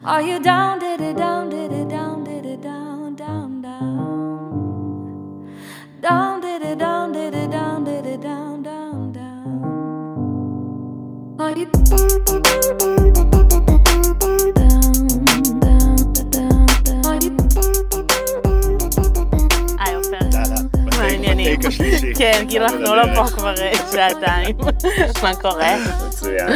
Are you down, did it down, did it down, did it down, down, down? Down, did it down, did it down, did it down, down, down? Are you down, down, down, down? Are you היי עופר. יאללה, מה העניינים? בטייק השלישי. כן, כאילו אנחנו לא פה כבר אה, שעתיים. מה קורה? מצוין.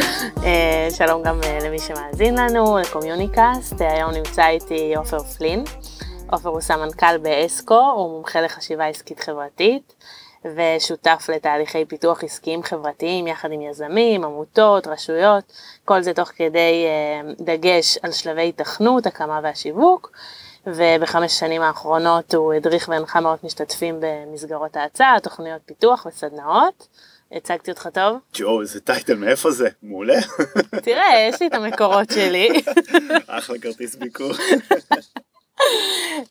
אה, שלום גם אה, למי שמאזין לנו, לקומיוניקאסט. אה, היום נמצא איתי עופר פלין. עופר הוא סמנכ"ל באסקו, הוא מומחה לחשיבה עסקית חברתית, ושותף לתהליכי פיתוח עסקיים חברתיים יחד עם יזמים, עמותות, רשויות, כל זה תוך כדי דגש על שלבי התכנות, הקמה והשיווק. ובחמש השנים האחרונות הוא הדריך והנחה מאות משתתפים במסגרות ההצעה, תוכניות פיתוח וסדנאות. הצגתי אותך טוב? יואו, איזה טייטל, מאיפה זה? מעולה. תראה, יש לי את המקורות שלי. אחלה כרטיס ביקור.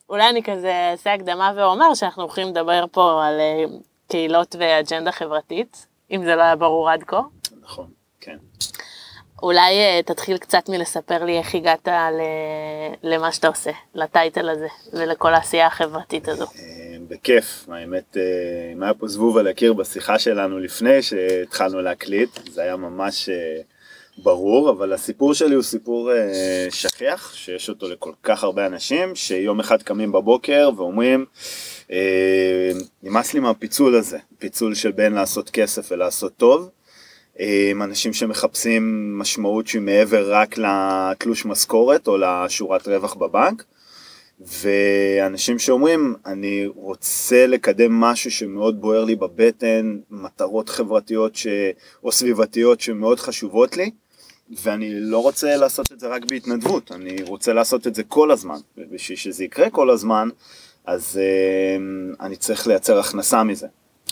אולי אני כזה אעשה הקדמה ואומר שאנחנו הולכים לדבר פה על אה, קהילות ואג'נדה חברתית, אם זה לא היה ברור עד כה. נכון, כן. אולי אה, תתחיל קצת מלספר לי איך הגעת למה שאתה עושה, לטייטל הזה ולכל העשייה החברתית הזו. בכיף, האמת, אה, אם היה פה זבוב על הקיר בשיחה שלנו לפני שהתחלנו להקליט, זה היה ממש אה, ברור, אבל הסיפור שלי הוא סיפור אה, שכיח, שיש אותו לכל כך הרבה אנשים, שיום אחד קמים בבוקר ואומרים, נמאס לי מהפיצול הזה, פיצול של בין לעשות כסף ולעשות טוב. אנשים שמחפשים משמעות שהיא מעבר רק לתלוש משכורת או לשורת רווח בבנק. ואנשים שאומרים, אני רוצה לקדם משהו שמאוד בוער לי בבטן, מטרות חברתיות ש... או סביבתיות שמאוד חשובות לי, ואני לא רוצה לעשות את זה רק בהתנדבות, אני רוצה לעשות את זה כל הזמן, ובשביל שזה יקרה כל הזמן, אז uh, אני צריך לייצר הכנסה מזה,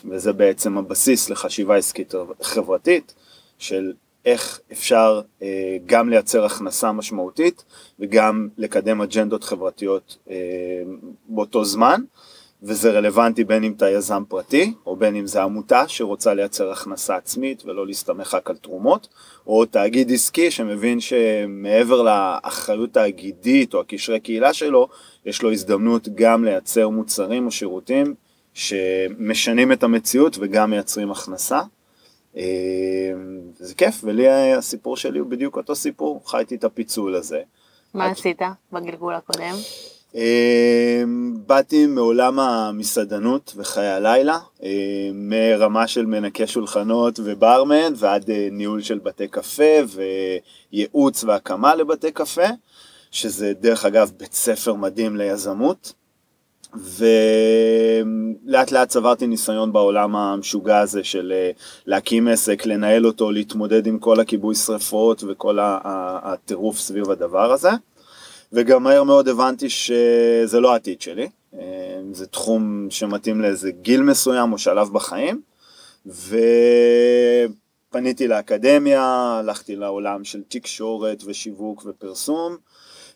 וזה בעצם הבסיס לחשיבה עסקית חברתית, של איך אפשר uh, גם לייצר הכנסה משמעותית וגם לקדם אג'נדות חברתיות uh, באותו זמן, וזה רלוונטי בין אם אתה יזם פרטי, או בין אם זה עמותה שרוצה לייצר הכנסה עצמית ולא להסתמך רק על תרומות, או תאגיד עסקי שמבין שמעבר לאחריות תאגידית או הקשרי קהילה שלו, יש לו הזדמנות גם לייצר מוצרים או שירותים שמשנים את המציאות וגם מייצרים הכנסה. אה, זה כיף, ולי הסיפור שלי הוא בדיוק אותו סיפור, חייתי את הפיצול הזה. מה עשית בגלגול הקודם? אה, באתי מעולם המסעדנות וחיי הלילה, אה, מרמה של מנקה שולחנות וברמן ועד אה, ניהול של בתי קפה וייעוץ והקמה לבתי קפה, שזה דרך אגב בית ספר מדהים ליזמות. ולאט לאט צברתי ניסיון בעולם המשוגע הזה של להקים עסק, לנהל אותו, להתמודד עם כל הכיבוי שרפות וכל הטירוף סביב הדבר הזה. וגם מהר מאוד הבנתי שזה לא העתיד שלי, זה תחום שמתאים לאיזה גיל מסוים או שלב בחיים, ופניתי לאקדמיה, הלכתי לעולם של תקשורת ושיווק ופרסום,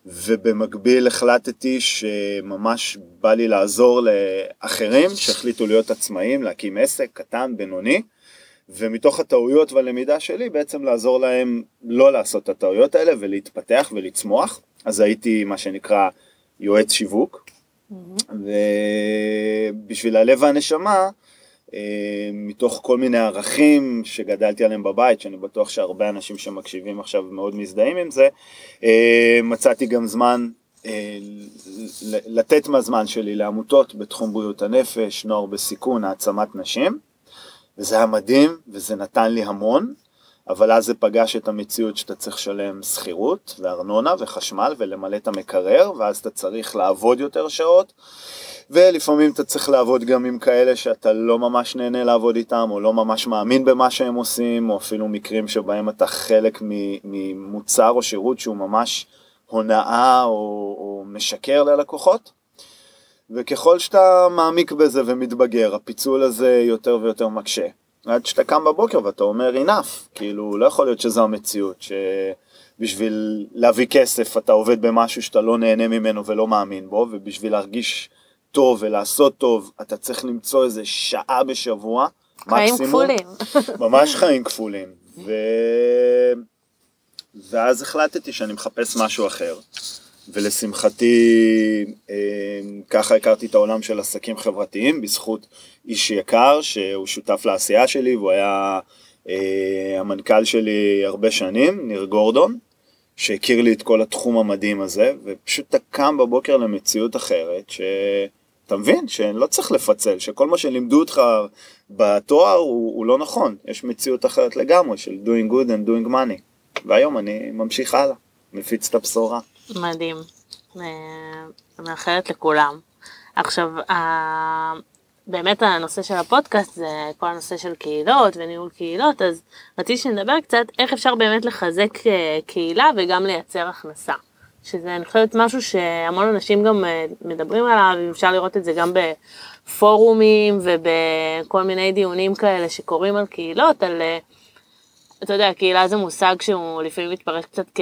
ובמקביל החלטתי שממש בא לי לעזור לאחרים שהחליטו להיות עצמאים, להקים עסק קטן, בינוני, ומתוך הטעויות והלמידה שלי בעצם לעזור להם לא לעשות את הטעויות האלה ולהתפתח ולצמוח. אז הייתי מה שנקרא יועץ שיווק, mm-hmm. ובשביל הלב והנשמה, מתוך כל מיני ערכים שגדלתי עליהם בבית, שאני בטוח שהרבה אנשים שמקשיבים עכשיו מאוד מזדהים עם זה, אה, מצאתי גם זמן אה, לתת מהזמן שלי לעמותות בתחום בריאות הנפש, נוער בסיכון, העצמת נשים, וזה היה מדהים וזה נתן לי המון. אבל אז זה פגש את המציאות שאתה צריך לשלם שכירות וארנונה וחשמל ולמלא את המקרר, ואז אתה צריך לעבוד יותר שעות, ולפעמים אתה צריך לעבוד גם עם כאלה שאתה לא ממש נהנה לעבוד איתם, או לא ממש מאמין במה שהם עושים, או אפילו מקרים שבהם אתה חלק ממוצר או שירות שהוא ממש הונאה או, או משקר ללקוחות. וככל שאתה מעמיק בזה ומתבגר, הפיצול הזה יותר ויותר מקשה. עד שאתה קם בבוקר ואתה אומר enough, כאילו לא יכול להיות שזו המציאות, שבשביל להביא כסף אתה עובד במשהו שאתה לא נהנה ממנו ולא מאמין בו, ובשביל להרגיש טוב ולעשות טוב אתה צריך למצוא איזה שעה בשבוע, חיים מקסימום, כפולים. ממש חיים כפולים, ו... ואז החלטתי שאני מחפש משהו אחר. ולשמחתי אה, ככה הכרתי את העולם של עסקים חברתיים בזכות איש יקר שהוא שותף לעשייה שלי והוא היה אה, המנכ"ל שלי הרבה שנים, ניר גורדון, שהכיר לי את כל התחום המדהים הזה, ופשוט אתה קם בבוקר למציאות אחרת, שאתה מבין? שלא צריך לפצל, שכל מה שלימדו אותך בתואר הוא, הוא לא נכון, יש מציאות אחרת לגמרי של doing good and doing money, והיום אני ממשיך הלאה, מפיץ את הבשורה. מדהים. אה, מאחלת לכולם. עכשיו, באמת הנושא של הפודקאסט זה כל הנושא של קהילות וניהול קהילות, אז רציתי שנדבר קצת איך אפשר באמת לחזק אה, קהילה וגם לייצר הכנסה. שזה אני חושבת משהו שהמון אנשים גם אה, מדברים עליו, אפשר לראות את זה גם בפורומים ובכל מיני דיונים כאלה שקורים על קהילות, על אתה יודע, קהילה זה מושג שהוא לפעמים מתפרש קצת כ...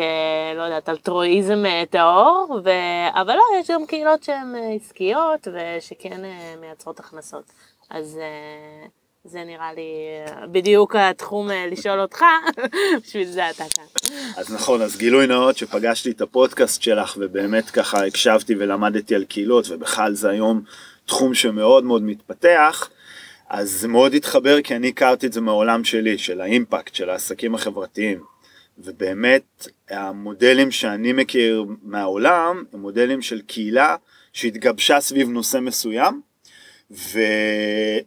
לא יודעת, אלטרואיזם אה, טהור, ו... אבל לא, יש גם קהילות שהן אה, עסקיות ושכן אה, מייצרות הכנסות. אז זה נראה לי בדיוק התחום לשאול אותך, בשביל זה אתה כאן. אז נכון, אז גילוי נאות שפגשתי את הפודקאסט שלך ובאמת ככה הקשבתי ולמדתי על קהילות ובכלל זה היום תחום שמאוד מאוד מתפתח. אז זה מאוד התחבר כי אני הכרתי את זה מהעולם שלי, של האימפקט, של העסקים החברתיים. ובאמת המודלים שאני מכיר מהעולם הם מודלים של קהילה שהתגבשה סביב נושא מסוים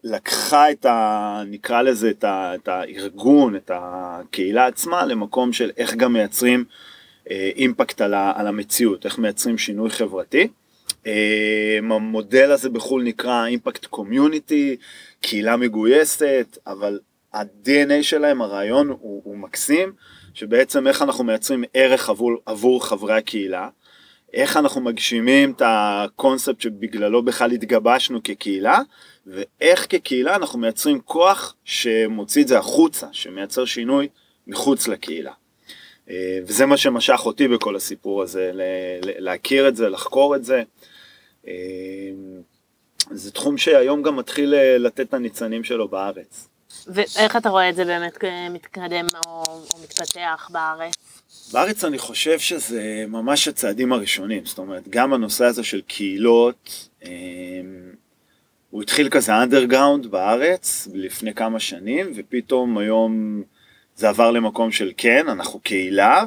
ולקחה את ה... נקרא לזה את, ה, את הארגון, את הקהילה עצמה למקום של איך גם מייצרים אה, אימפקט על, ה, על המציאות, איך מייצרים שינוי חברתי. אה, המודל הזה בחו"ל נקרא אימפקט קומיוניטי, קהילה מגויסת, אבל ה-DNA שלהם, הרעיון הוא, הוא מקסים, שבעצם איך אנחנו מייצרים ערך עבור, עבור חברי הקהילה, איך אנחנו מגשימים את הקונספט שבגללו בכלל התגבשנו כקהילה, ואיך כקהילה אנחנו מייצרים כוח שמוציא את זה החוצה, שמייצר שינוי מחוץ לקהילה. אה, וזה מה שמשך אותי בכל הסיפור הזה, להכיר את זה, לחקור את זה. אה, זה תחום שהיום גם מתחיל אה, לתת את הניצנים שלו בארץ. ואיך אתה רואה את זה באמת מתקדם או, או מתפתח בארץ? בארץ אני חושב שזה ממש הצעדים הראשונים, זאת אומרת, גם הנושא הזה של קהילות, אה, הוא התחיל כזה אנדרגאונד בארץ לפני כמה שנים, ופתאום היום זה עבר למקום של כן, אנחנו קהילה,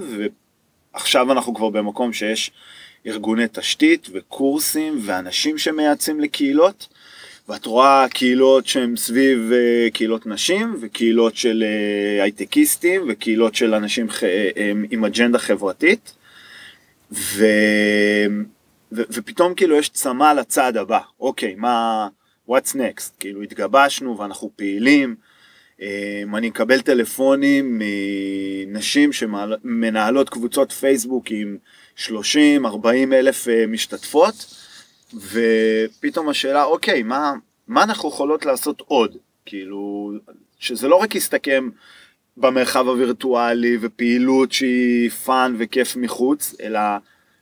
ועכשיו אנחנו כבר במקום שיש ארגוני תשתית וקורסים ואנשים שמייעצים לקהילות. ואת רואה קהילות שהן סביב uh, קהילות נשים וקהילות של uh, הייטקיסטים וקהילות של אנשים ח... uh, עם אג'נדה חברתית ו... ו... ופתאום כאילו יש צמא לצעד הבא, אוקיי, מה, what's next, כאילו התגבשנו ואנחנו פעילים, אני מקבל טלפונים מנשים שמנהלות קבוצות פייסבוק עם 30, 40 אלף אה, משתתפות, ופתאום השאלה, אוקיי, מה, מה אנחנו יכולות לעשות עוד? כאילו, שזה לא רק יסתכם במרחב הווירטואלי ופעילות שהיא fun וכיף מחוץ, אלא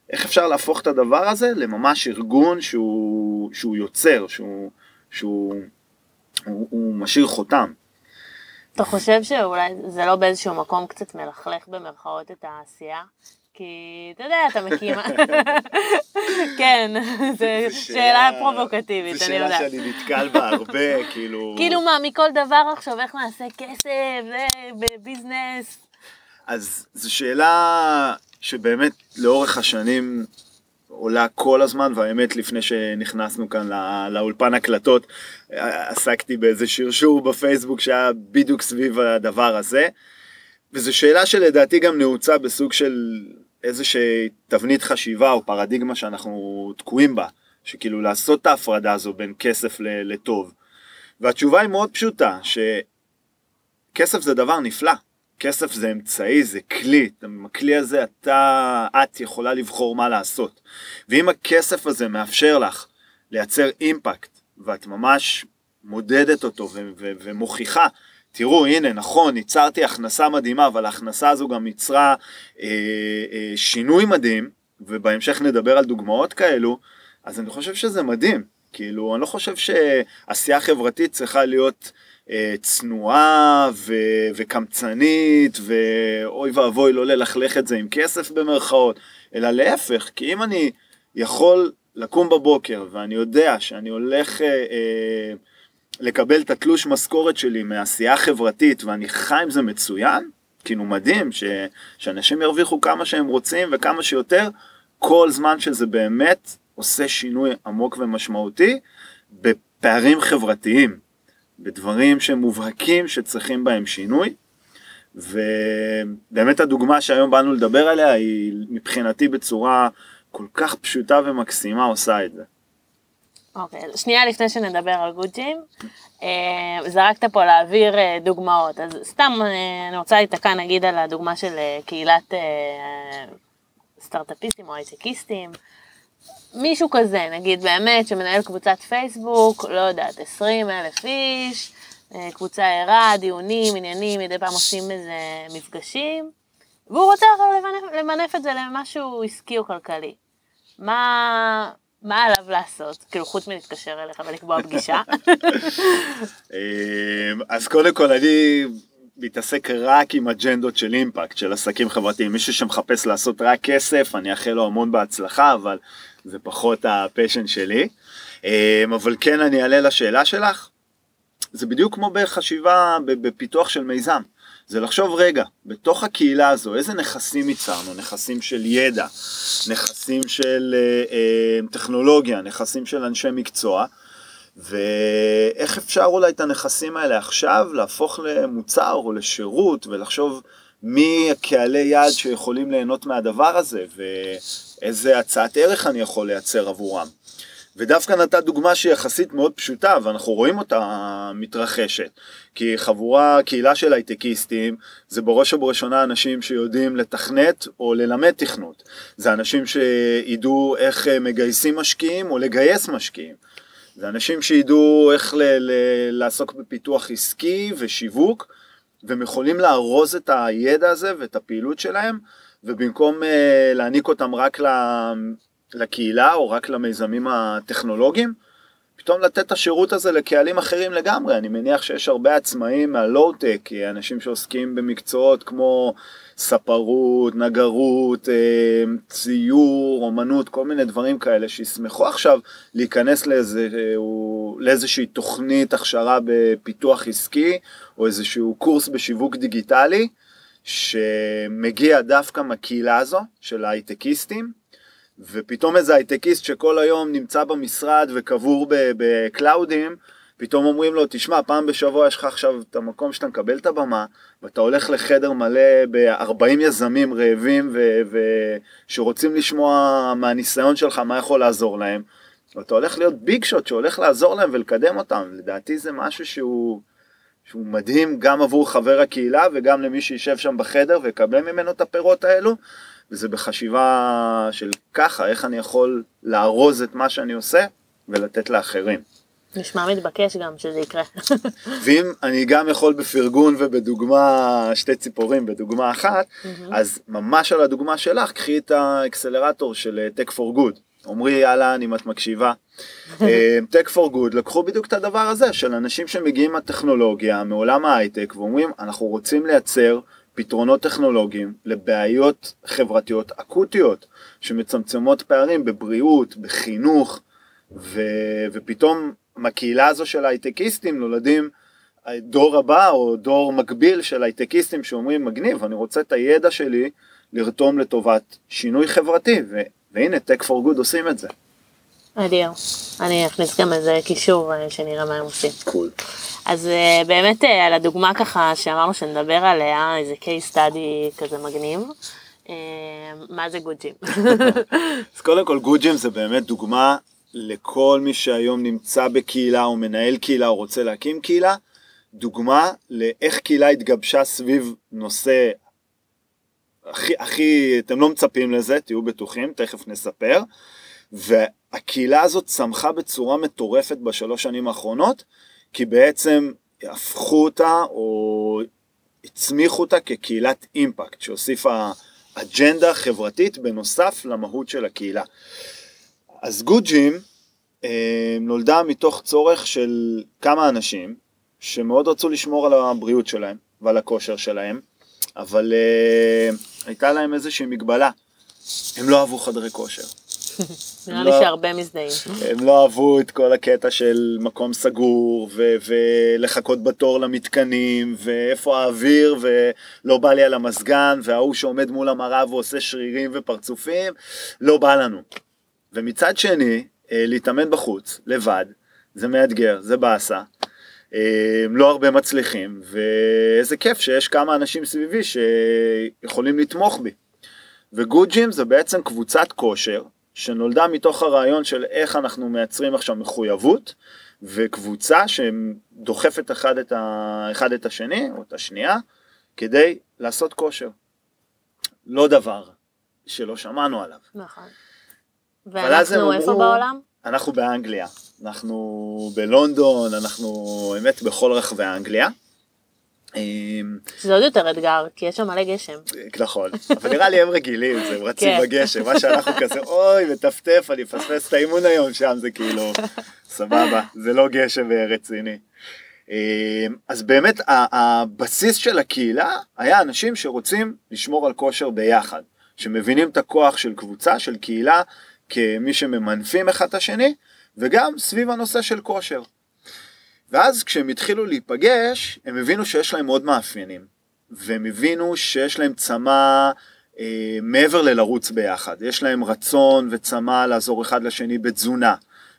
איך אפשר להפוך את הדבר הזה לממש ארגון שהוא, שהוא יוצר, שהוא, שהוא הוא, הוא משאיר חותם. אתה חושב שאולי זה לא באיזשהו מקום קצת מלכלך במרכאות את העשייה? כי אתה יודע, אתה מקים... כן, זו שאלה פרובוקטיבית, אני יודעת. זו שאלה שאני נתקל בה הרבה, כאילו... כאילו מה, מכל דבר עכשיו, איך נעשה כסף, בביזנס? אז זו שאלה שבאמת לאורך השנים עולה כל הזמן, והאמת לפני שנכנסנו כאן לאולפן הקלטות, עסקתי באיזה שרשור בפייסבוק שהיה בדיוק סביב הדבר הזה. וזו שאלה שלדעתי גם נעוצה בסוג של איזושהי תבנית חשיבה או פרדיגמה שאנחנו תקועים בה, שכאילו לעשות את ההפרדה הזו בין כסף לטוב. והתשובה היא מאוד פשוטה, שכסף זה דבר נפלא, כסף זה אמצעי, זה כלי, עם הכלי הזה אתה, את יכולה לבחור מה לעשות. ואם הכסף הזה מאפשר לך לייצר אימפקט, ואת ממש מודדת אותו ומוכיחה תראו הנה נכון ייצרתי הכנסה מדהימה אבל ההכנסה הזו גם ייצרה אה, אה, שינוי מדהים ובהמשך נדבר על דוגמאות כאלו אז אני חושב שזה מדהים. כאילו אני לא חושב שעשייה חברתית צריכה להיות אה, צנועה ו- וקמצנית, ואוי ואבוי לא ללכלך את זה עם כסף במרכאות, אלא להפך, כי אם אני יכול לקום בבוקר ואני יודע שאני הולך אה, אה, לקבל את התלוש משכורת שלי מעשייה חברתית ואני חי עם זה מצוין, כאילו מדהים ש, שאנשים ירוויחו כמה שהם רוצים וכמה שיותר, כל זמן שזה באמת עושה שינוי עמוק ומשמעותי בפערים חברתיים, בדברים שהם מובהקים שצריכים בהם שינוי. ובאמת הדוגמה שהיום באנו לדבר עליה היא מבחינתי בצורה כל כך פשוטה ומקסימה עושה את זה. אוקיי, שנייה לפני שנדבר על גוג'ים, אה, זרקת פה להעביר אה, דוגמאות, אז סתם אה, אני רוצה להיתקע נגיד על הדוגמה של קהילת סטארט-אפיסטים או הייטקיסטים, מישהו כזה, נגיד באמת שמנהל קבוצת פייסבוק, לא יודעת, 20 אלף איש, קבוצה ערה, דיונים, עניינים, מדי פעם עושים איזה מפגשים, והוא רוצה למנף, למנף את זה למשהו עסקי או כלכלי. מה, מה עליו לעשות? כאילו, חוץ מלהתקשר אליך ולקבוע פגישה. אמ, אז קודם כל, אני מתעסק רק עם אג'נדות של אימפקט, של עסקים חברתיים. מישהו שמחפש לעשות רק כסף, אני אאחל לו המון בהצלחה, אבל זה פחות הפשן שלי. אמ, אבל כן, אני אעלה לשאלה שלך. זה בדיוק כמו בחשיבה, בפיתוח של מיזם. זה לחשוב רגע, בתוך הקהילה הזו, איזה נכסים ייצרנו? נכסים של ידע, נכסים של אה, אה, טכנולוגיה, נכסים של אנשי מקצוע, ואיך אפשר אולי את הנכסים האלה עכשיו להפוך למוצר או לשירות ולחשוב מי הקהלי יעד שיכולים ליהנות מהדבר הזה ואיזה הצעת ערך אני יכול לייצר עבורם. ודווקא נתת דוגמה שהיא יחסית מאוד פשוטה ואנחנו רואים אותה מתרחשת. כי חבורה, קהילה של הייטקיסטים זה בראש ובראשונה אנשים שיודעים לתכנת או ללמד תכנות. זה אנשים שידעו איך מגייסים משקיעים או לגייס משקיעים. זה אנשים שידעו איך ל- ל- לעסוק בפיתוח עסקי ושיווק והם יכולים לארוז את הידע הזה ואת הפעילות שלהם ובמקום uh, להעניק אותם רק לקהילה או רק למיזמים הטכנולוגיים, פתאום לתת את השירות הזה לקהלים אחרים לגמרי. אני מניח שיש הרבה עצמאים מהלואו-טק, אנשים שעוסקים במקצועות כמו ספרות, נגרות, אה, ציור, אומנות, כל מיני דברים כאלה, שישמחו עכשיו להיכנס לאיזה, לאיזושהי תוכנית הכשרה בפיתוח עסקי, או איזשהו קורס בשיווק דיגיטלי, שמגיע דווקא מהקהילה הזו של ההייטקיסטים. ופתאום איזה הייטקיסט שכל היום נמצא במשרד וקבור ב cloud ים, פתאום אומרים לו, תשמע, פעם בשבוע יש לך עכשיו את המקום שאתה מקבל את הבמה, ואתה הולך לחדר מלא ב-40 יזמים רעבים ו- ו- שרוצים לשמוע מהניסיון שלך מה יכול לעזור להם, ואתה הולך להיות big shot שהולך לעזור להם ולקדם אותם. לדעתי זה משהו שהוא, שהוא מדהים גם עבור חבר הקהילה וגם למי שישב שם בחדר ויקבל ממנו את הפירות האלו. וזה בחשיבה של ככה, איך אני יכול לארוז את מה שאני עושה ולתת לאחרים. נשמע מתבקש גם שזה יקרה. ואם אני גם יכול בפרגון ובדוגמה, שתי ציפורים בדוגמה אחת, אז ממש על הדוגמה שלך, קחי את האקסלרטור של אה, Tech for Good. עמרי אהלן אם את מקשיבה. אה, Tech for Good לקחו בדיוק את הדבר הזה של אנשים שמגיעים מהטכנולוגיה, מעולם ההייטק, ואומרים אנחנו רוצים לייצר פתרונות טכנולוגיים לבעיות חברתיות אקוטיות שמצמצמות פערים בבריאות, בחינוך, ו, ופתאום מהקהילה הזו של הייטקיסטים נולדים דור הבא או דור מקביל של הייטקיסטים שאומרים מגניב, אני רוצה את הידע שלי לרתום לטובת שינוי חברתי, ו, והנה Tech for Good עושים את זה. אדיר. אני אכניס גם איזה קישור אה, שנראה מה הם עושים. קול. אז אה, באמת אה, על הדוגמה ככה שאמרנו שנדבר עליה, איזה case study כזה מגניב. מה זה גוג'ים? אז קודם כל גוג'ים זה באמת דוגמה לכל מי שהיום נמצא בקהילה או מנהל קהילה או רוצה להקים קהילה, דוגמה לאיך קהילה התגבשה סביב נושא הכי, הכי, אתם לא מצפים לזה, תהיו בטוחים, תכף נספר. והקהילה הזאת צמחה בצורה מטורפת בשלוש שנים האחרונות, כי בעצם הפכו אותה או הצמיחו אותה כקהילת אימפקט, שהוסיפה אג'נדה חברתית בנוסף למהות של הקהילה. אז גוג'ים אה, נולדה מתוך צורך של כמה אנשים שמאוד רצו לשמור על הבריאות שלהם ועל הכושר שלהם, אבל uh, הייתה להם איזושהי מגבלה. הם לא אהבו חדרי כושר. נראה לי לא. שהרבה מזדהים. הם לא אהבו את כל הקטע של מקום סגור ו- ולחכות בתור למתקנים ואיפה האוויר ולא בא לי על המזגן וההוא שעומד מול המראה ועושה שרירים ופרצופים לא בא לנו. ומצד שני אה, להתאמן בחוץ לבד זה מאתגר זה באסה. אה, לא הרבה מצליחים ואיזה כיף שיש כמה אנשים סביבי שיכולים לתמוך בי. וגוד ג'ים זה בעצם קבוצת כושר שנולדה מתוך הרעיון של איך אנחנו מייצרים עכשיו מחויבות וקבוצה שדוחפת אחד את, ה... אחד את השני או את השנייה כדי לעשות כושר. לא דבר שלא שמענו עליו. נכון. ואנחנו איפה אמרו- בעולם? אנחנו באנגליה, אנחנו בלונדון, אנחנו באמת בכל רחבי אנגליה. אמ, זה עוד יותר אתגר, כי יש שם מלא גשם. נכון, אבל נראה לי הם רגילים, הם רצים כן. בגשם, מה שאנחנו כזה, אוי, מטפטף, אני אפספס את האימון היום שם, זה כאילו, סבבה, זה לא גשם אה, רציני. אה, אז באמת, הבסיס של הקהילה היה אנשים שרוצים לשמור על כושר ביחד, שמבינים את הכוח של קבוצה, של קהילה, כמי שממנפים אחד את השני, וגם סביב הנושא של כושר. ואז כשהם התחילו להיפגש, הם הבינו שיש להם עוד מאפיינים. והם הבינו שיש להם צמא אה, מעבר ללרוץ ביחד. יש להם רצון וצמא לעזור אחד לשני בתזונה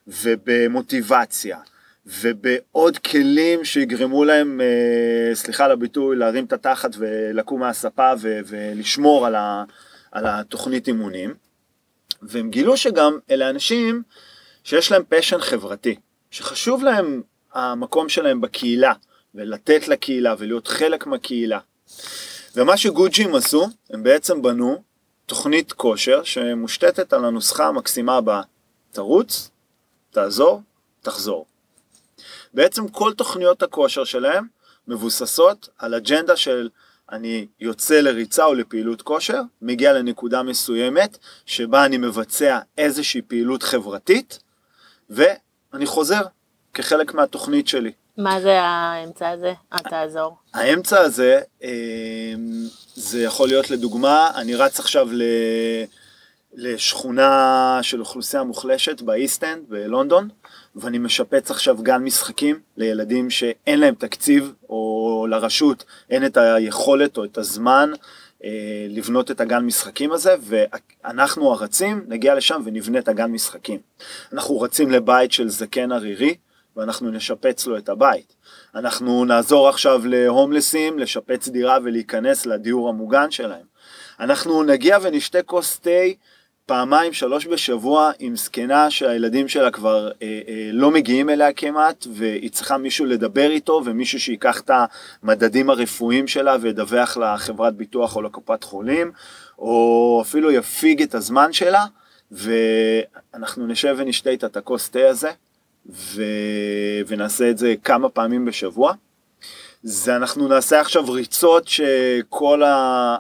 ובמוטיבציה ובעוד כלים שיגרמו להם, אה, סליחה על הביטוי, להרים את התחת ולקום מהספה ו- ולשמור על, ה- על התוכנית אימונים. והם גילו שגם אלה אנשים שיש להם פשן חברתי, שחשוב להם המקום שלהם בקהילה, ולתת לקהילה ולהיות חלק מהקהילה. ומה שגוג'ים עשו, הם בעצם בנו תוכנית כושר שמושתתת על הנוסחה המקסימה הבאה, תרוץ, תעזור, תחזור. בעצם כל תוכניות הכושר שלהם מבוססות על אג'נדה של אני יוצא לריצה או לפעילות כושר, מגיע לנקודה מסוימת שבה אני מבצע איזושהי פעילות חברתית ואני חוזר כחלק מהתוכנית שלי. מה זה האמצע הזה? אה, תעזור. האמצע הזה, אה, זה יכול להיות לדוגמה, אני רץ עכשיו ל... לשכונה של אוכלוסייה מוחלשת באיסטנד בלונדון, ואני משפץ עכשיו גן משחקים לילדים שאין להם תקציב, או לרשות אין את היכולת או את הזמן אה, לבנות את הגן משחקים הזה, ואנחנו הרצים נגיע לשם ונבנה את הגן משחקים. אנחנו רצים לבית של זקן ערירי, ואנחנו נשפץ לו את הבית. אנחנו נעזור עכשיו להומלסים לשפץ דירה ולהיכנס לדיור המוגן שלהם. אנחנו נגיע ונשתה כוס תה פעמיים שלוש בשבוע עם זקנה שהילדים שלה כבר אה, אה, לא מגיעים אליה כמעט והיא צריכה מישהו לדבר איתו ומישהו שיקח את המדדים הרפואיים שלה וידווח לחברת ביטוח או לקופת חולים או אפילו יפיג את הזמן שלה ואנחנו נשב ונשתה איתה את הכוס תה הזה ו... ונעשה את זה כמה פעמים בשבוע. זה אנחנו נעשה עכשיו ריצות שכל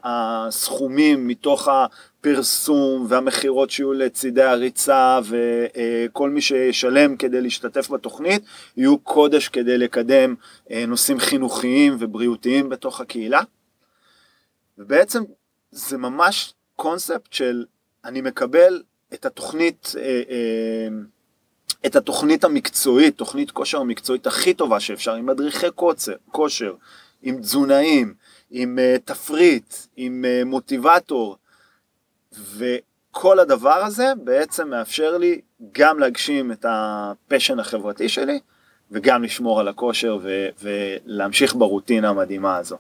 הסכומים מתוך הפרסום והמכירות שיהיו לצידי הריצה וכל מי שישלם כדי להשתתף בתוכנית יהיו קודש כדי לקדם אה, נושאים חינוכיים ובריאותיים בתוך הקהילה. ובעצם זה ממש קונספט של אני מקבל את התוכנית אה, אה, את התוכנית המקצועית, תוכנית כושר המקצועית הכי טובה שאפשר, עם מדריכי קוצר, כושר, עם תזונאים, עם uh, תפריט, עם uh, מוטיבטור, וכל הדבר הזה בעצם מאפשר לי גם להגשים את הפשן החברתי שלי, וגם לשמור על הכושר ו- ולהמשיך ברוטינה המדהימה הזו.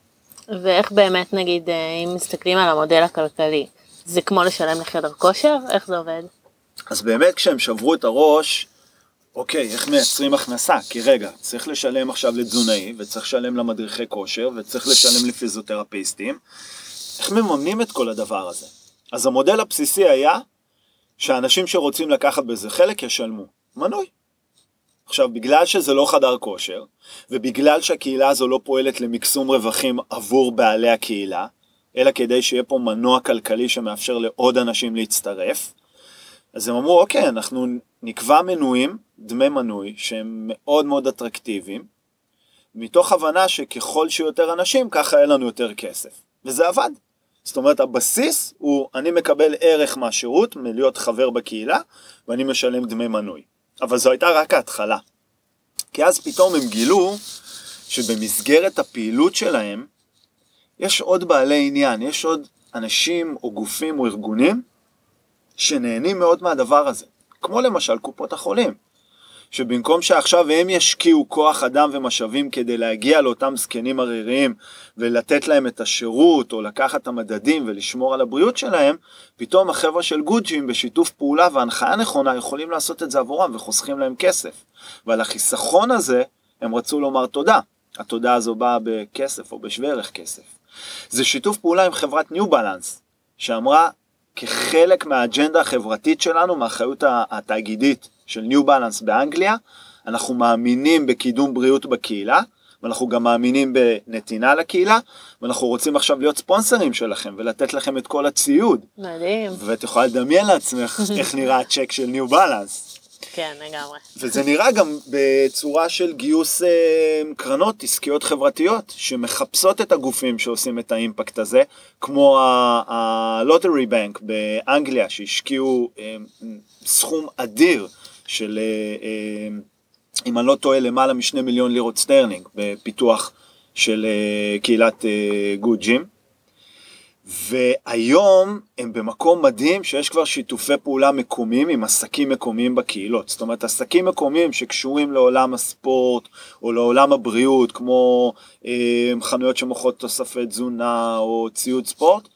ואיך באמת, נגיד, אה, אם מסתכלים על המודל הכלכלי, זה כמו לשלם לחדר כושר? איך זה עובד? אז באמת כשהם שברו את הראש, אוקיי, איך מייצרים הכנסה? כי רגע, צריך לשלם עכשיו לתזונאי, וצריך לשלם למדריכי כושר, וצריך לשלם לפיזיותרפיסטים. איך מממנים את כל הדבר הזה? אז המודל הבסיסי היה שאנשים שרוצים לקחת בזה חלק ישלמו. מנוי. עכשיו, בגלל שזה לא חדר כושר, ובגלל שהקהילה הזו לא פועלת למקסום רווחים עבור בעלי הקהילה, אלא כדי שיהיה פה מנוע כלכלי שמאפשר לעוד אנשים להצטרף, אז הם אמרו, אוקיי, אנחנו נקבע מנויים, דמי מנוי, שהם מאוד מאוד אטרקטיביים, מתוך הבנה שככל שיותר אנשים, ככה יהיה לנו יותר כסף. וזה עבד. זאת אומרת, הבסיס הוא, אני מקבל ערך מהשירות, מלהיות חבר בקהילה, ואני משלם דמי מנוי. אבל זו הייתה רק ההתחלה. כי אז פתאום הם גילו שבמסגרת הפעילות שלהם, יש עוד בעלי עניין, יש עוד אנשים או גופים או ארגונים שנהנים מאוד מהדבר הזה. כמו למשל קופות החולים. שבמקום שעכשיו הם ישקיעו כוח אדם ומשאבים כדי להגיע לאותם זקנים עריריים ולתת להם את השירות או לקחת את המדדים ולשמור על הבריאות שלהם, פתאום החבר'ה של גוג'ים בשיתוף פעולה והנחיה נכונה יכולים לעשות את זה עבורם וחוסכים להם כסף. ועל החיסכון הזה הם רצו לומר תודה. התודה הזו באה בכסף או בשווה ערך כסף. זה שיתוף פעולה עם חברת ניו בלנס, שאמרה כחלק מהאג'נדה החברתית שלנו, מהאחריות התאגידית של ניו בלנס באנגליה, אנחנו מאמינים בקידום בריאות בקהילה, ואנחנו גם מאמינים בנתינה לקהילה, ואנחנו רוצים עכשיו להיות ספונסרים שלכם ולתת לכם את כל הציוד. מדהים. ואת יכולה לדמיין לעצמך איך נראה הצ'ק של ניו בלנס. כן, לגמרי. וזה נראה גם בצורה של גיוס אה, קרנות עסקיות חברתיות שמחפשות את הגופים שעושים את האימפקט הזה, כמו הלוטרי בנק באנגליה שהשקיעו אה, סכום אדיר של, אה, אה, אם אני לא טועה, למעלה משני מיליון לירות סטרלינג בפיתוח של אה, קהילת אה, GoodGym. והיום הם במקום מדהים שיש כבר שיתופי פעולה מקומיים עם עסקים מקומיים בקהילות. זאת אומרת, עסקים מקומיים שקשורים לעולם הספורט או לעולם הבריאות, כמו אה, חנויות שמוכרות תוספי תזונה או ציוד ספורט,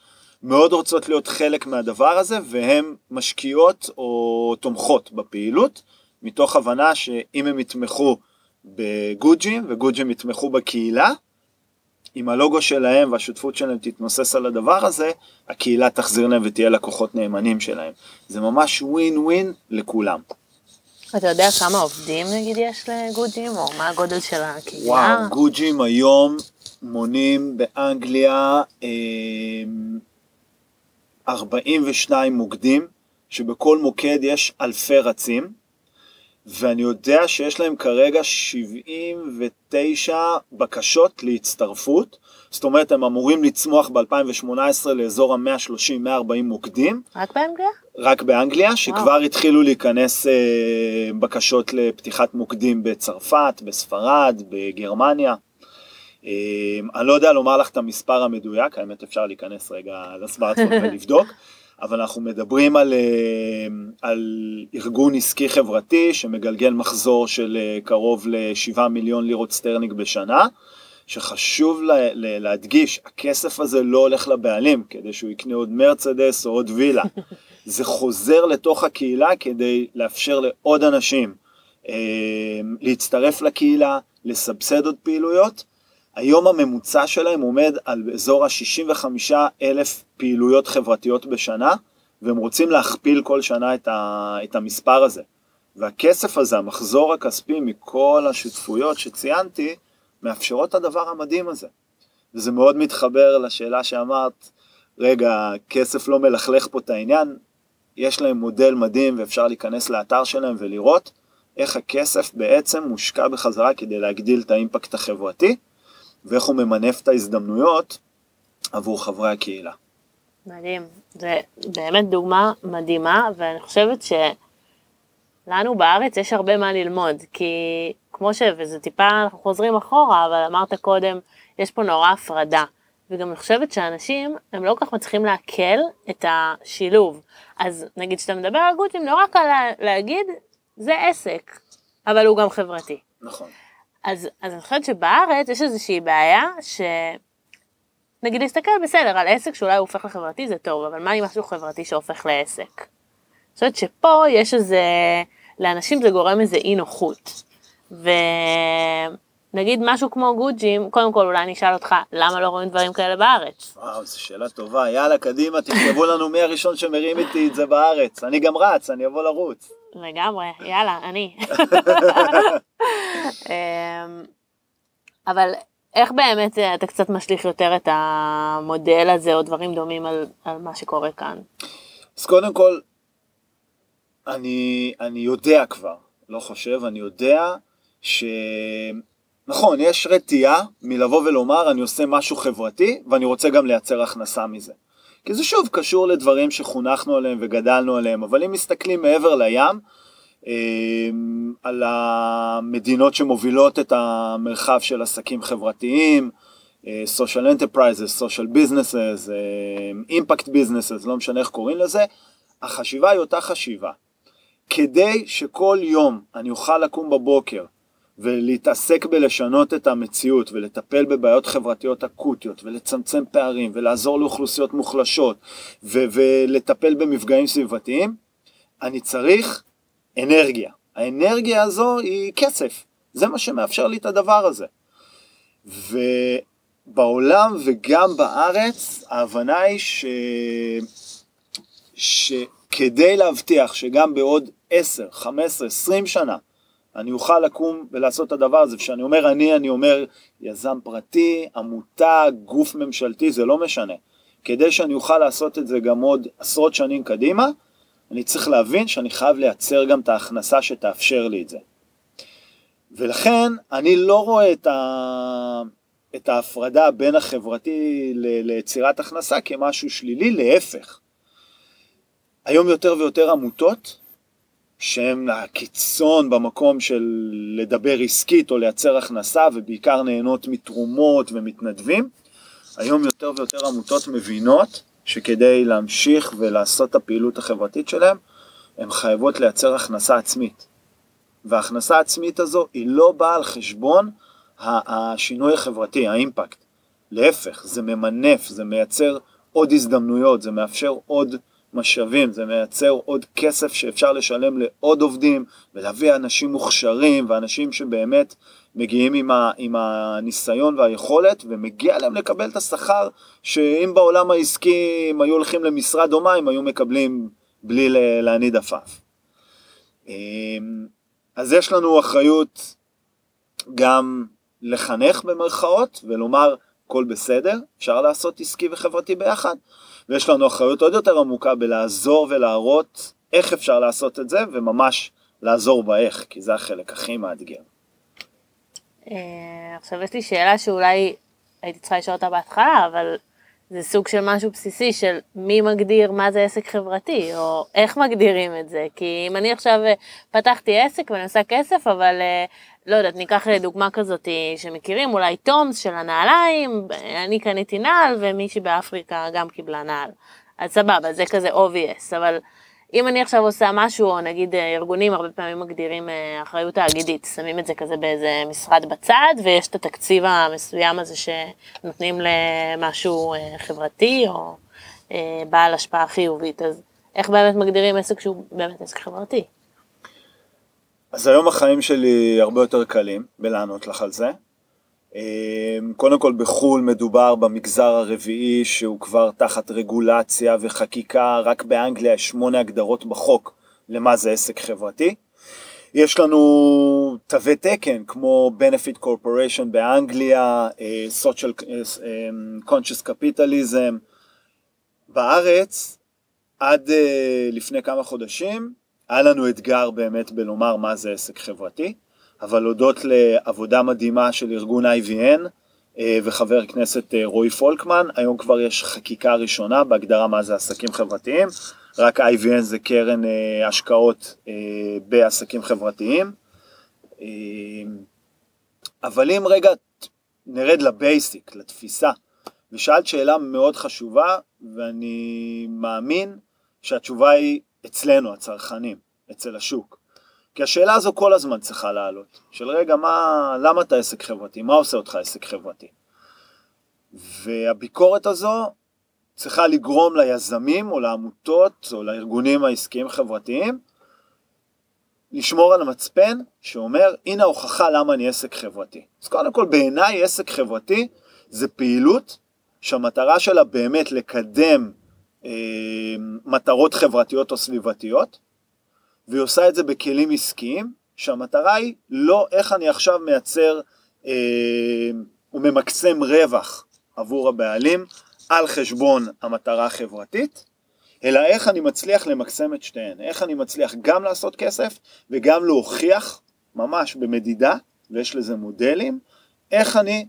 מאוד רוצות להיות חלק מהדבר הזה, והן משקיעות או תומכות בפעילות, מתוך הבנה שאם הם יתמכו בגוג'ים וגוג'ים יתמכו בקהילה, אם הלוגו שלהם והשותפות שלהם תתנוסס על הדבר הזה, הקהילה תחזיר להם ותהיה לקוחות נאמנים שלהם. זה ממש ווין ווין לכולם. אתה יודע כמה עובדים נגיד יש לגוג'ים, או מה הגודל של הקהילה? וואו, גוג'ים היום מונים באנגליה אה, 42 מוקדים, שבכל מוקד יש אלפי רצים. ואני יודע שיש להם כרגע 79 בקשות להצטרפות, זאת אומרת הם אמורים לצמוח ב-2018 לאזור ה-130-140 מוקדים. רק באנגליה? רק באנגליה, שכבר וואו. התחילו להיכנס אה, בקשות לפתיחת מוקדים בצרפת, בספרד, בגרמניה. אה, אני לא יודע לומר לך את המספר המדויק, האמת אפשר להיכנס רגע לסמארטפון ולבדוק. אבל אנחנו מדברים על, אה, על ארגון עסקי חברתי שמגלגל מחזור של אה, קרוב ל-7 מיליון לירות סטרלינג בשנה, שחשוב לה, להדגיש, הכסף הזה לא הולך לבעלים כדי שהוא יקנה עוד מרצדס או עוד וילה, זה חוזר לתוך הקהילה כדי לאפשר לעוד אנשים אה, להצטרף לקהילה, לסבסד עוד פעילויות. היום הממוצע שלהם עומד על אזור ה-65 אלף פעילויות חברתיות בשנה, והם רוצים להכפיל כל שנה את, ה, את המספר הזה. והכסף הזה, המחזור הכספי מכל השותפויות שציינתי, מאפשרות את הדבר המדהים הזה. וזה מאוד מתחבר לשאלה שאמרת, רגע, כסף לא מלכלך פה את העניין, יש להם מודל מדהים ואפשר להיכנס לאתר שלהם ולראות איך הכסף בעצם מושקע בחזרה כדי להגדיל את האימפקט החברתי. ואיך הוא ממנף את ההזדמנויות עבור חברי הקהילה. מדהים, זה באמת דוגמה מדהימה, ואני חושבת שלנו בארץ יש הרבה מה ללמוד, כי כמו ש... וזה טיפה, אנחנו חוזרים אחורה, אבל אמרת קודם, יש פה נורא הפרדה. וגם אני חושבת שאנשים, הם לא כל כך מצליחים לעכל את השילוב. אז נגיד שאתה מדבר על גוטים, נורא קל להגיד, זה עסק, אבל הוא גם חברתי. נכון. אז, אז אני חושבת שבארץ יש איזושהי בעיה ש... נגיד להסתכל בסדר על עסק שאולי הוא הופך לחברתי זה טוב, אבל מה עם משהו חברתי שהופך לעסק? אני חושבת שפה יש איזה, לאנשים זה גורם איזה אי נוחות. ונגיד משהו כמו גוג'ים, קודם כל אולי אני אשאל אותך, למה לא רואים דברים כאלה בארץ? וואו, זו שאלה טובה, יאללה, קדימה, תכתבו לנו מי הראשון שמרים איתי את זה בארץ. אני גם רץ, אני אבוא לרוץ. לגמרי, יאללה, אני. אמ, אבל איך באמת אתה קצת משליך יותר את המודל הזה או דברים דומים על, על מה שקורה כאן? אז קודם כל, אני, אני יודע כבר, לא חושב, אני יודע נכון, יש רתיעה מלבוא ולומר אני עושה משהו חברתי ואני רוצה גם לייצר הכנסה מזה. כי זה שוב קשור לדברים שחונכנו עליהם וגדלנו עליהם, אבל אם מסתכלים מעבר לים, אמ, על המדינות שמובילות את המרחב של עסקים חברתיים, אה, social enterprises, social businesses, אה, impact businesses, לא משנה איך קוראים לזה, החשיבה היא אותה חשיבה. כדי שכל יום אני אוכל לקום בבוקר ולהתעסק בלשנות את המציאות ולטפל בבעיות חברתיות אקוטיות ולצמצם פערים ולעזור לאוכלוסיות מוחלשות ו- ולטפל במפגעים סביבתיים, אני צריך אנרגיה. האנרגיה הזו היא כסף, זה מה שמאפשר לי את הדבר הזה. ובעולם וגם בארץ ההבנה היא ש... שכדי להבטיח שגם בעוד 10, 15, 20 שנה אני אוכל לקום ולעשות את הדבר הזה, וכשאני אומר אני, אני אומר יזם פרטי, עמותה, גוף ממשלתי, זה לא משנה. כדי שאני אוכל לעשות את זה גם עוד עשרות שנים קדימה, אני צריך להבין שאני חייב לייצר גם את ההכנסה שתאפשר לי את זה. ולכן אני לא רואה את, ה... את ההפרדה בין החברתי ל... ליצירת הכנסה כמשהו שלילי, להפך. היום יותר ויותר עמותות שהן הקיצון במקום של לדבר עסקית או לייצר הכנסה ובעיקר נהנות מתרומות ומתנדבים, היום יותר ויותר עמותות מבינות שכדי להמשיך ולעשות את הפעילות החברתית שלהם, הן חייבות לייצר הכנסה עצמית. וההכנסה העצמית הזו היא לא באה על חשבון השינוי החברתי, האימפקט. להפך, זה ממנף, זה מייצר עוד הזדמנויות, זה מאפשר עוד משאבים, זה מייצר עוד כסף שאפשר לשלם לעוד עובדים ולהביא אנשים מוכשרים ואנשים שבאמת מגיעים עם, ה, עם הניסיון והיכולת ומגיע להם לקבל את השכר שאם בעולם העסקי הם היו הולכים למשרד דומה הם היו מקבלים בלי להניד עפעף. אמ, אז יש לנו אחריות גם לחנך במרכאות ולומר הכל בסדר, אפשר לעשות עסקי וחברתי ביחד, ויש לנו אחריות עוד יותר עמוקה בלעזור ולהראות איך אפשר לעשות את זה וממש לעזור באיך, כי זה החלק הכי מאתגר. אה, עכשיו יש לי שאלה שאולי הייתי צריכה לשאול אותה בהתחלה, אבל זה סוג של משהו בסיסי של מי מגדיר מה זה עסק חברתי, או איך מגדירים את זה. כי אם אני עכשיו אה, פתחתי עסק ואני עושה כסף, אבל אה, לא יודעת, ניקח דוגמה כזאת שמכירים, אולי תומס של הנעליים, אני קניתי נעל ומישהי באפריקה גם קיבלה נעל. אז סבבה, זה כזה obvious, אבל אם אני עכשיו עושה משהו, או נגיד אה, ארגונים הרבה פעמים מגדירים אה, אחריות תאגידית, שמים את זה כזה באיזה משרד בצד, ויש את התקציב המסוים הזה שנותנים למשהו אה, חברתי, או בעל השפעה חיובית, אז איך באמת מגדירים עסק שהוא באמת עסק חברתי? אז היום החיים שלי הרבה יותר קלים בלענות לך על זה. אמ, קודם כל בחו"ל מדובר במגזר הרביעי שהוא כבר תחת רגולציה וחקיקה, רק באנגליה יש שמונה הגדרות בחוק למה זה עסק חברתי. יש לנו תווי תקן כמו Benefit Corporation באנגליה, אה, Social אה, Conscious Capitalism. בארץ, עד אה, לפני כמה חודשים, היה לנו אתגר באמת בלומר מה זה עסק חברתי. אבל הודות לעבודה מדהימה של ארגון IVN אה, וחבר הכנסת אה, רועי פולקמן, היום כבר יש חקיקה ראשונה בהגדרה מה זה עסקים חברתיים, רק IVN זה קרן אה, השקעות בעסקים חברתיים. אבל אם רגע נרד לבייסיק, לתפיסה, ושאלת שאלה מאוד חשובה, ואני מאמין שהתשובה היא אצלנו, הצרכנים, אצל השוק. כי השאלה הזו כל הזמן צריכה לעלות, של רגע, מה, למה אתה עסק חברתי? מה עושה אותך עסק חברתי? והביקורת הזו צריכה לגרום ליזמים או לעמותות או לארגונים העסקיים חברתיים לשמור על המצפן שאומר, הנה ההוכחה למה אני עסק חברתי. אז קודם כל, בעיניי עסק חברתי זה פעילות שהמטרה שלה באמת לקדם מטרות חברתיות או סביבתיות, והיא עושה את זה בכלים עסקיים, שהמטרה היא לא איך אני עכשיו מייצר אה, וממקסם רווח עבור הבעלים על חשבון המטרה החברתית, אלא איך אני מצליח למקסם את שתיהן, איך אני מצליח גם לעשות כסף וגם להוכיח ממש במדידה, ויש לזה מודלים, איך אני,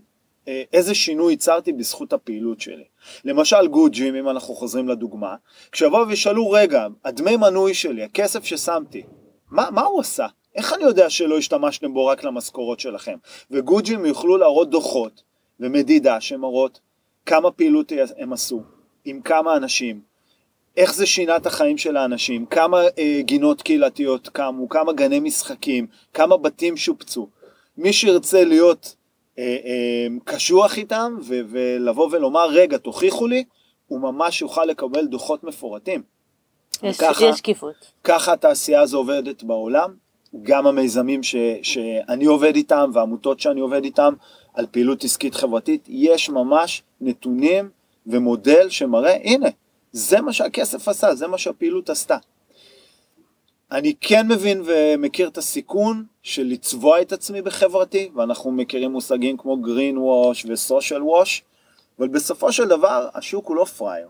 איזה שינוי ייצרתי בזכות הפעילות שלי. למשל גוג'ים, אם אנחנו חוזרים לדוגמה, כשיבואו וישאלו, רגע, הדמי מנוי שלי, הכסף ששמתי, מה, מה הוא עשה? איך אני יודע שלא השתמשתם בו רק למשכורות שלכם? וגוג'ים יוכלו להראות דוחות ומדידה שמראות כמה פעילות הם עשו, עם כמה אנשים, איך זה שינה את החיים של האנשים, כמה אה, גינות קהילתיות קמו, כמה גני משחקים, כמה בתים שופצו. מי שירצה להיות אה, אה, קשוח איתם ו- ולבוא ולומר, רגע, תוכיחו לי, הוא ממש יוכל לקבל דוחות מפורטים. יש שקיפות. ככה התעשייה הזו עובדת בעולם, גם המיזמים ש, שאני עובד איתם והעמותות שאני עובד איתם על פעילות עסקית חברתית, יש ממש נתונים ומודל שמראה, הנה, זה מה שהכסף עשה, זה מה שהפעילות עשתה. אני כן מבין ומכיר את הסיכון של לצבוע את עצמי בחברתי, ואנחנו מכירים מושגים כמו green wash ו-social wash, אבל בסופו של דבר השוק הוא לא פראייר.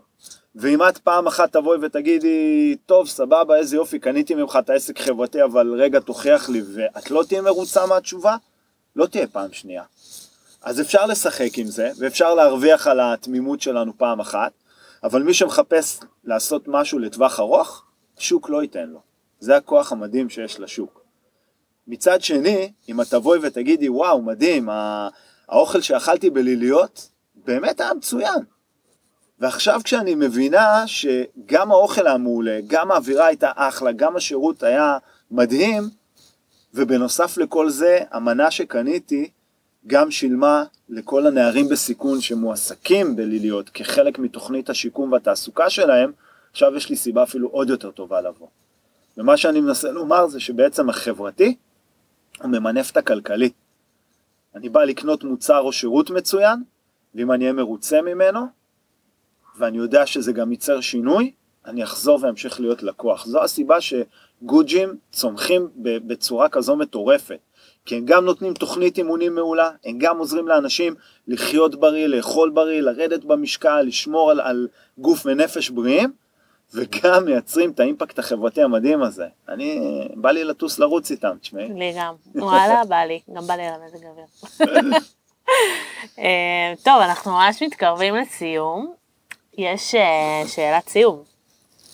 ואם את פעם אחת תבואי ותגידי, טוב, סבבה, איזה יופי, קניתי ממך את העסק חברתי, אבל רגע, תוכיח לי, ואת לא תהיה מרוצה מהתשובה, לא תהיה פעם שנייה. אז אפשר לשחק עם זה, ואפשר להרוויח על התמימות שלנו פעם אחת, אבל מי שמחפש לעשות משהו לטווח ארוך, השוק לא ייתן לו. זה הכוח המדהים שיש לשוק. מצד שני, אם את תבואי ותגידי, וואו, מדהים, האוכל שאכלתי בליליות באמת היה מצוין. ועכשיו כשאני מבינה שגם האוכל היה מעולה, גם האווירה הייתה אחלה, גם השירות היה מדהים, ובנוסף לכל זה, המנה שקניתי גם שילמה לכל הנערים בסיכון שמועסקים בליליות כחלק מתוכנית השיקום והתעסוקה שלהם, עכשיו יש לי סיבה אפילו עוד יותר טובה לבוא. ומה שאני מנסה לומר זה שבעצם החברתי הוא ממנף את הכלכלי. אני בא לקנות מוצר או שירות מצוין, ואם אני אהיה מרוצה ממנו, ואני יודע שזה גם ייצר שינוי, אני אחזור ואמשיך להיות לקוח. זו הסיבה שגוג'ים צומחים בצורה כזו מטורפת. כי הם גם נותנים תוכנית אימונים מעולה, הם גם עוזרים לאנשים לחיות בריא, לאכול בריא, לרדת במשקל, לשמור על, על גוף ונפש בריאים, וגם מייצרים את האימפקט החברתי המדהים הזה. אני, בא לי לטוס לרוץ איתם, תשמעי. לי גם. וואלה, בא לי. גם בא לי על המזג אוויר. אה, טוב, אנחנו ממש מתקרבים לסיום. יש אה, שאלת סיום.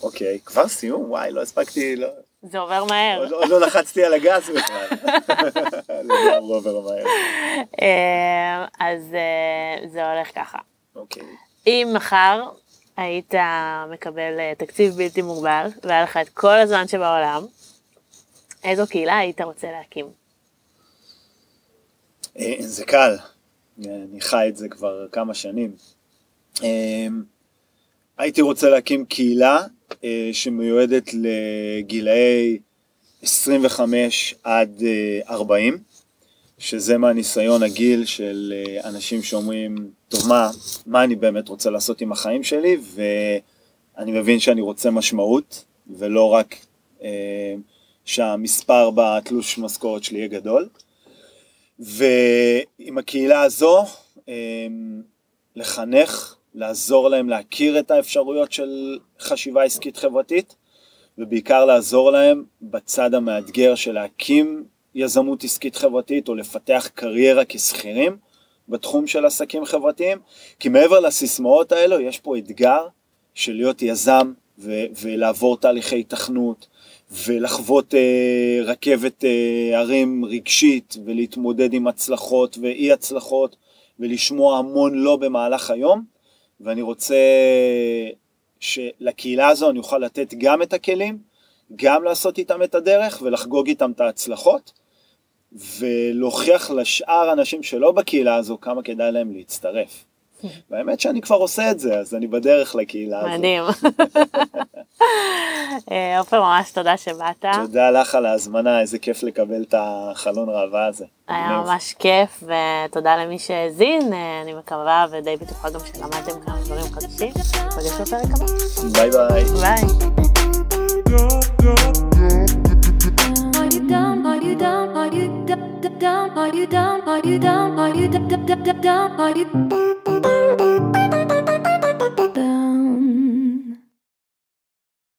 אוקיי, כבר סיום? וואי, לא הספקתי, לא... זה עובר מהר. עוד, עוד לא לחצתי על הגז בכלל. זה עובר מהר. אה, אז זה הולך ככה. אוקיי. אם מחר היית מקבל תקציב בלתי מוגבל, והיה לך את כל הזמן שבעולם, איזו קהילה היית רוצה להקים? זה קל. אני חי את זה כבר כמה שנים. אמ, הייתי רוצה להקים קהילה אה, שמיועדת לגילאי 25 עד 40, אה, שזה מהניסיון הגיל של אה, אנשים שאומרים, טוב מה, מה אני באמת רוצה לעשות עם החיים שלי, ואני מבין שאני רוצה משמעות, ולא רק שהמספר בתלוש משכורת שלי יהיה גדול. ועם הקהילה הזו אמ, לחנך, לעזור להם להכיר את האפשרויות של חשיבה עסקית חברתית ובעיקר לעזור להם בצד המאתגר של להקים יזמות עסקית חברתית או לפתח קריירה כשכירים בתחום של עסקים חברתיים כי מעבר לסיסמאות האלו יש פה אתגר של להיות יזם ו- ולעבור תהליכי התכנות ולחוות אה, רכבת אה, הרים רגשית ולהתמודד עם הצלחות ואי הצלחות ולשמוע המון לא במהלך היום. ואני רוצה שלקהילה הזו אני אוכל לתת גם את הכלים, גם לעשות איתם את הדרך ולחגוג איתם את ההצלחות ולהוכיח לשאר האנשים שלא בקהילה הזו כמה כדאי להם להצטרף. והאמת שאני כבר עושה את זה, אז אני בדרך לקהילה הזאת. מדהים. אה, עופר, ממש תודה שבאת. תודה לך על ההזמנה, איזה כיף לקבל את החלון ראווה הזה. היה ממש כיף, ותודה למי שהאזין, אה, אני מקווה ודי בטוחה גם שלמדתם כמה דברים חדשים. נפגש בפרק הבא. ביי ביי. ביי. Are you down? Are you down? Are you down? Are you down? Are you down? Are you down? Are you down?